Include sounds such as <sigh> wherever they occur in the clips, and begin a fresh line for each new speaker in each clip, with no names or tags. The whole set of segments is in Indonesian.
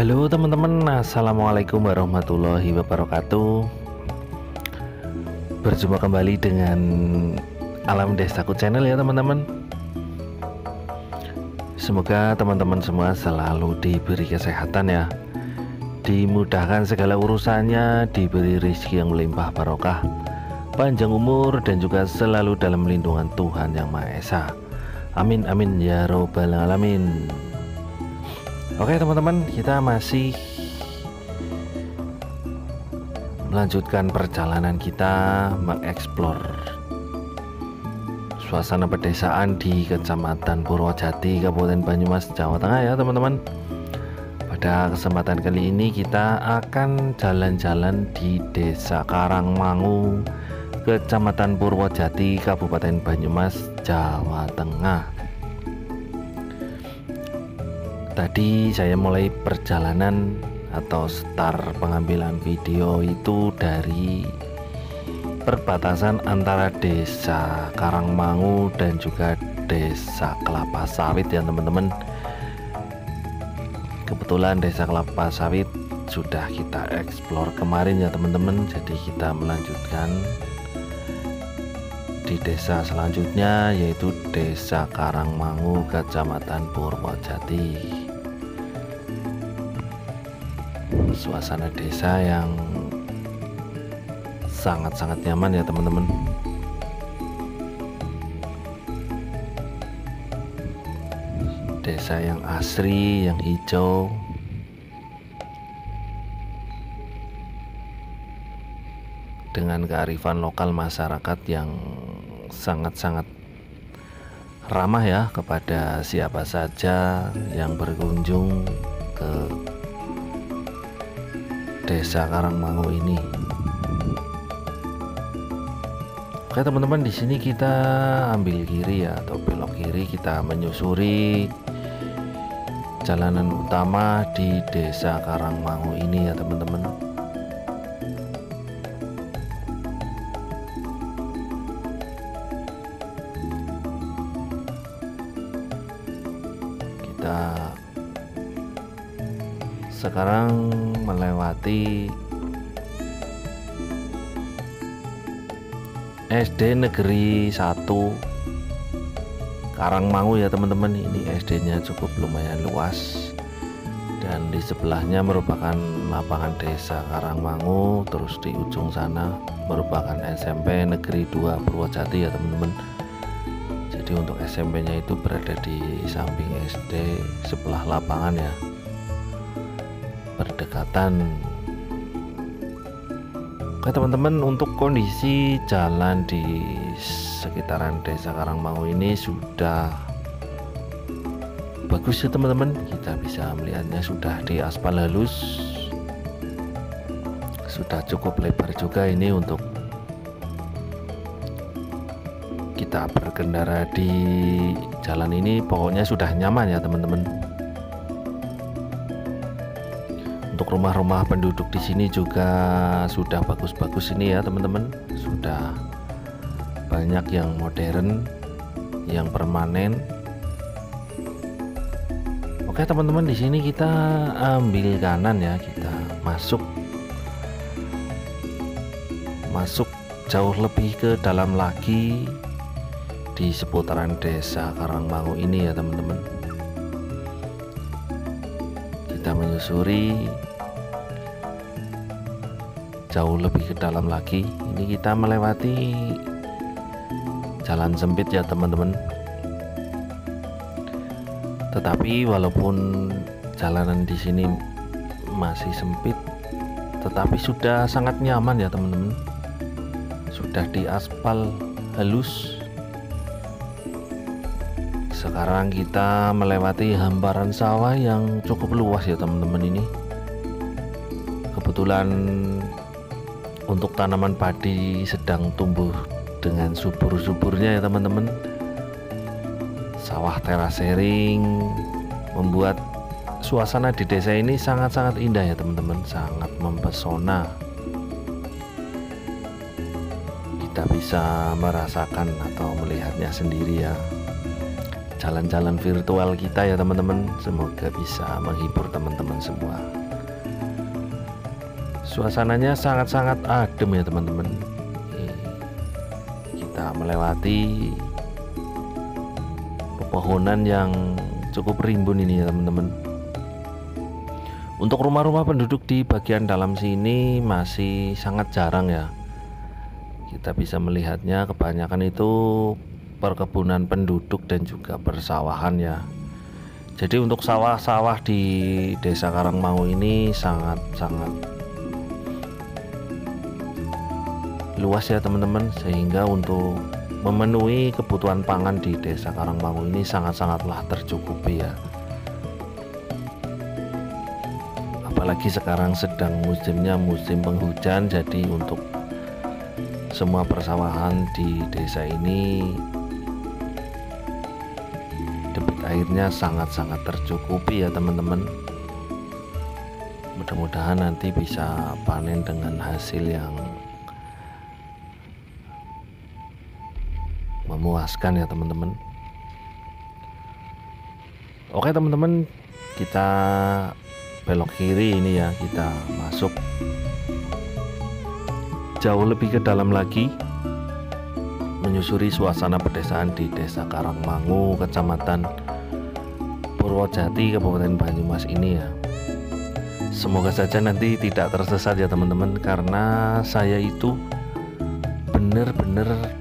Halo teman-teman. Assalamualaikum warahmatullahi wabarakatuh. Berjumpa kembali dengan Alam Desaku Channel ya teman-teman. Semoga teman-teman semua selalu diberi kesehatan ya. Dimudahkan segala urusannya Diberi rezeki yang melimpah barokah Panjang umur dan juga selalu dalam lindungan Tuhan Yang Maha Esa. Amin amin ya robbal alamin Oke teman-teman kita masih melanjutkan perjalanan kita mengeksplor suasana pedesaan di Kecamatan Purwojati Kabupaten Banyumas Jawa Tengah ya teman-teman. Pada kesempatan kali ini kita akan jalan-jalan di Desa Karangmangu Kecamatan Purwojati Kabupaten Banyumas Jawa Tengah tadi saya mulai perjalanan atau start pengambilan video itu dari perbatasan antara desa Karangmangu dan juga desa Kelapa Sawit ya teman-teman. Kebetulan desa Kelapa Sawit sudah kita eksplor kemarin ya teman-teman. Jadi kita melanjutkan di desa selanjutnya yaitu desa Karangmangu Kecamatan Purwojati suasana desa yang sangat-sangat nyaman ya teman-teman. Desa yang asri yang hijau. Dengan kearifan lokal masyarakat yang sangat-sangat ramah ya kepada siapa saja yang berkunjung desa Karangmangu ini. Oke teman-teman di sini kita ambil kiri ya atau belok kiri kita menyusuri jalanan utama di desa Karangmangu ini ya teman-teman. Kita sekarang melewati SD Negeri 1 Karangmangu ya teman-teman. Ini SD nya cukup lumayan luas. Dan di sebelahnya merupakan lapangan desa Karangmangu. Terus di ujung sana merupakan SMP Negeri 2 Purwojati ya teman-teman. Jadi untuk SMP nya itu berada di samping SD sebelah lapangan ya berdekatan. Oke teman-teman untuk kondisi jalan di sekitaran desa Karangmangu ini sudah bagus ya teman-teman. Kita bisa melihatnya sudah di aspal halus. Sudah cukup lebar juga ini untuk kita berkendara di jalan ini. Pokoknya sudah nyaman ya teman-teman rumah-rumah penduduk di sini juga sudah bagus-bagus ini ya teman-teman. Sudah banyak yang modern yang permanen. Oke teman-teman di sini kita ambil kanan ya. Kita masuk masuk jauh lebih ke dalam lagi di seputaran desa Karangmangu ini ya teman-teman. Kita menyusuri jauh lebih ke dalam lagi. Ini kita melewati jalan sempit ya teman-teman. Tetapi walaupun jalanan di sini masih sempit tetapi sudah sangat nyaman ya teman-teman. Sudah di aspal halus. Sekarang kita melewati hamparan sawah yang cukup luas ya teman-teman ini. Kebetulan untuk tanaman padi sedang tumbuh dengan subur-suburnya ya teman-teman. Sawah terasering membuat suasana di desa ini sangat-sangat indah ya teman-teman. Sangat mempesona. Kita bisa merasakan atau melihatnya sendiri ya. Jalan-jalan virtual kita ya teman-teman. Semoga bisa menghibur teman-teman semua suasananya sangat-sangat adem ya teman-teman. Kita melewati pepohonan yang cukup rimbun ini ya teman-teman. Untuk rumah-rumah penduduk di bagian dalam sini masih sangat jarang ya. Kita bisa melihatnya kebanyakan itu perkebunan penduduk dan juga persawahan ya. Jadi untuk sawah-sawah di desa Karangmangu ini sangat-sangat luas ya teman-teman. Sehingga untuk memenuhi kebutuhan pangan di desa Karangmangu ini sangat-sangatlah tercukupi ya. Apalagi sekarang sedang musimnya musim penghujan jadi untuk semua persawahan di desa ini airnya sangat-sangat tercukupi ya teman-teman. Mudah-mudahan nanti bisa panen dengan hasil yang memuaskan ya teman-teman. Oke teman-teman kita belok kiri ini ya kita masuk. Jauh lebih ke dalam lagi menyusuri suasana pedesaan di Desa Karangmangu, Kecamatan Purwojati Kabupaten Banyumas ini ya. Semoga saja nanti tidak tersesat ya teman-teman karena saya itu benar-benar baru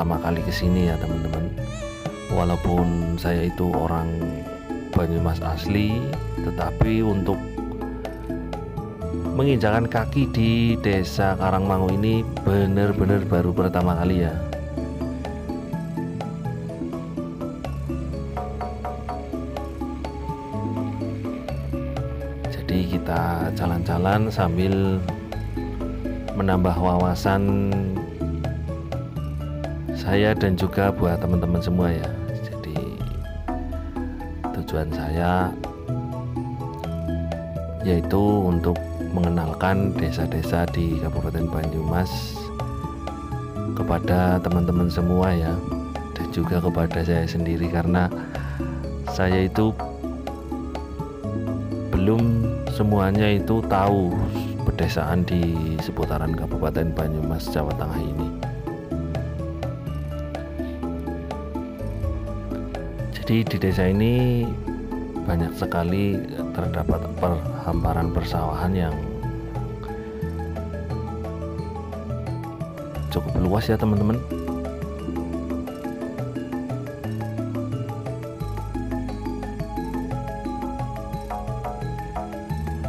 pertama kali ke sini ya teman-teman. Walaupun saya itu orang Banyumas asli tetapi untuk menginjakan kaki di desa Karangmangu ini benar-benar baru pertama kali ya. Kita jalan-jalan sambil menambah wawasan saya dan juga buat teman-teman semua ya. Jadi tujuan saya yaitu untuk mengenalkan desa-desa di Kabupaten Banyumas kepada teman-teman semua ya dan juga kepada saya sendiri karena saya itu belum semuanya itu tahu pedesaan di seputaran Kabupaten Banyumas Jawa Tengah ini jadi di desa ini banyak sekali terdapat perhamparan persawahan yang cukup luas ya teman-teman.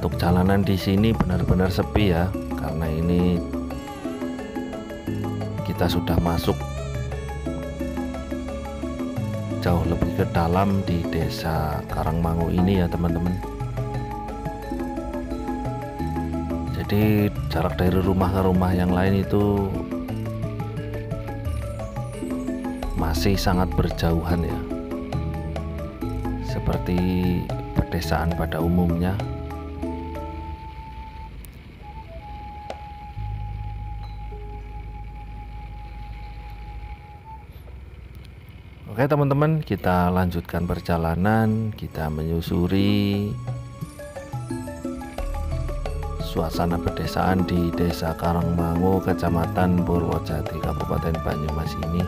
Untuk jalanan di sini benar-benar sepi ya karena ini kita sudah masuk ke dalam di desa Karangmangu ini ya teman-teman. Jadi jarak dari rumah ke rumah yang lain itu masih sangat berjauhan ya. Seperti pedesaan pada umumnya Oke teman-teman kita lanjutkan perjalanan kita menyusuri suasana pedesaan di desa Karangmangu kecamatan Purwojati Kabupaten Banyumas ini.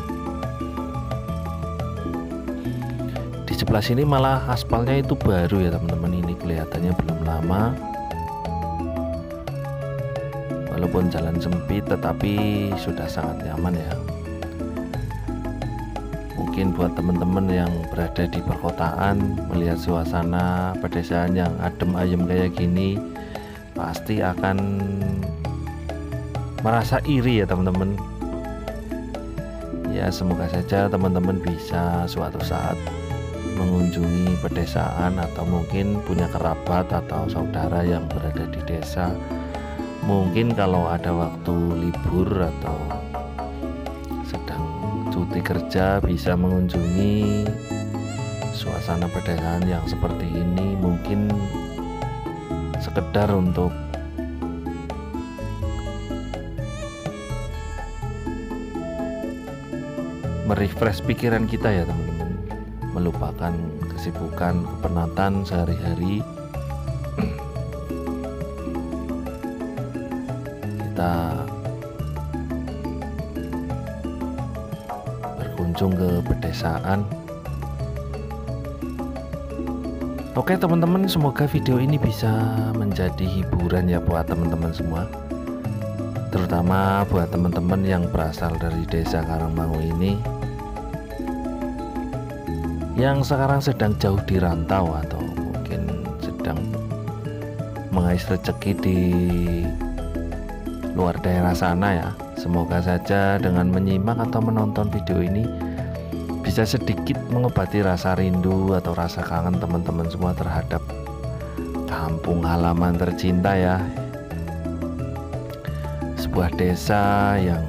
Di sebelah sini malah aspalnya itu baru ya teman-teman. Ini kelihatannya belum lama. Walaupun jalan sempit tetapi sudah sangat nyaman ya mungkin buat teman-teman yang berada di perkotaan melihat suasana pedesaan yang adem ayem kayak gini pasti akan merasa iri ya teman-teman ya semoga saja teman-teman bisa suatu saat mengunjungi pedesaan atau mungkin punya kerabat atau saudara yang berada di desa. Mungkin kalau ada waktu libur atau cuti kerja bisa mengunjungi suasana pedesaan yang seperti ini mungkin sekedar untuk merefresh pikiran kita ya teman-teman. Melupakan kesibukan kepenatan sehari-hari. <clears throat> Kita berkunjung ke pedesaan. Oke teman-teman semoga video ini bisa menjadi hiburan ya buat teman-teman semua. Terutama buat teman-teman yang berasal dari desa Karangmangu ini yang sekarang sedang jauh di rantau atau mungkin sedang mengais rezeki di luar daerah sana ya. Semoga saja dengan menyimak atau menonton video ini bisa sedikit mengobati rasa rindu atau rasa kangen teman-teman semua terhadap kampung halaman tercinta ya. Sebuah desa yang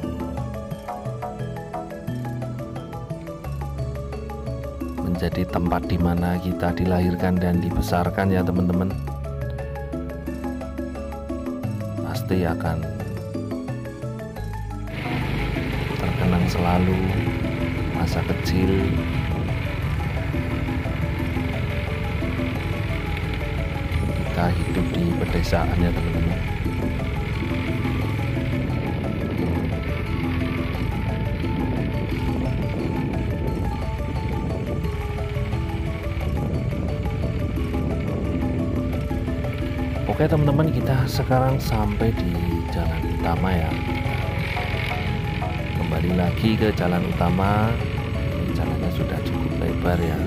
menjadi tempat di mana kita dilahirkan dan dibesarkan ya teman-teman. Pasti akan terkenang selalu masa kecil. Kita hidup di pedesaan ya teman-teman. Oke teman-teman kita sekarang sampai di jalan utama ya. Kembali lagi ke jalan utama sudah cukup lebar ya.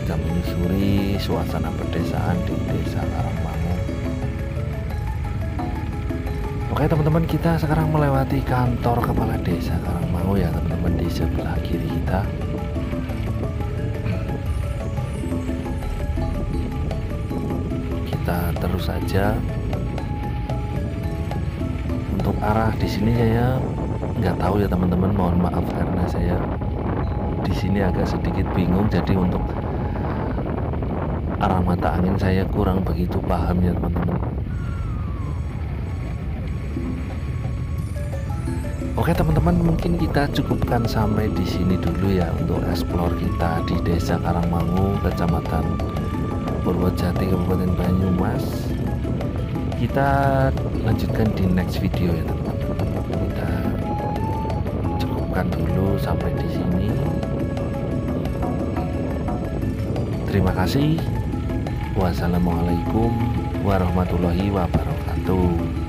Kita menyusuri suasana pedesaan di desa Karangmangu Oke teman-teman kita sekarang melewati kantor kepala desa Karangmangu ya teman-teman di sebelah kiri kita. Kita terus saja. Untuk arah di sini saya nggak tahu ya teman-teman mohon maaf karena saya di sini agak sedikit bingung. Jadi untuk arah mata angin saya kurang begitu paham ya teman-teman. Oke teman-teman mungkin kita cukupkan sampai di sini dulu ya untuk explore kita di Desa Karangmangu Kecamatan Purwojati Kabupaten Banyumas. Kita lanjutkan di next video ya teman-teman cukupkan dulu sampai di sini. Terima kasih. Wassalamualaikum warahmatullahi wabarakatuh